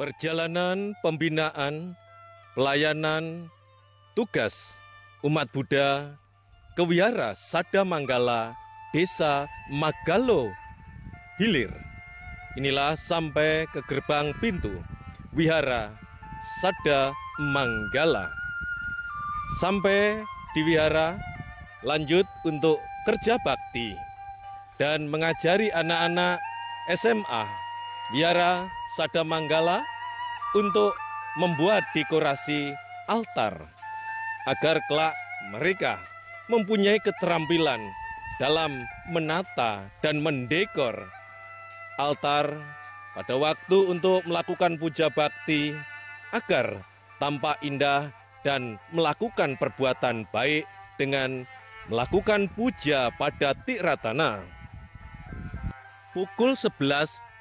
Perjalanan pembinaan, pelayanan, tugas umat Buddha ke Wihara Sada Manggala, Desa Magalo, Hilir. Inilah sampai ke gerbang pintu Wihara Sada Manggala. Sampai di wihara, lanjut untuk kerja bakti dan mengajari anak-anak SMA Wihara Sada Manggala untuk membuat dekorasi altar agar kelak mereka mempunyai keterampilan dalam menata dan mendekor altar pada waktu untuk melakukan puja bakti agar tampak indah dan melakukan perbuatan baik dengan melakukan puja pada Tiratana. Pukul 11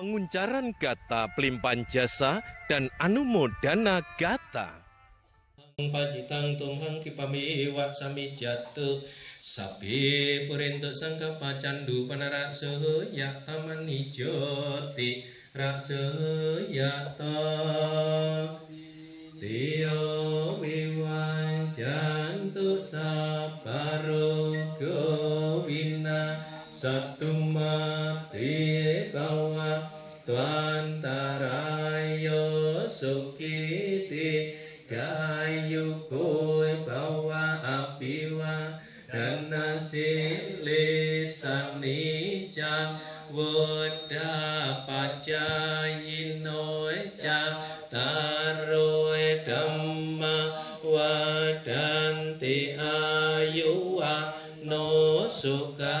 Penguncaran gata pelimpan jasa dan anumodana gata. Pajitang tumhang kipami wat sami jatuh. Sapi purintuk sangka pacandu panaraksa ya amani joti raksa ya ta Tio wiwan jantuk sabaro มาติภาวะตวันตารายโยสุขิติกายุคุยภาวะอภิวานันสิลิสนิจังวุฒาปัจจายินโนจาตารวยธรรมวัดันติอายุวะโนสุขา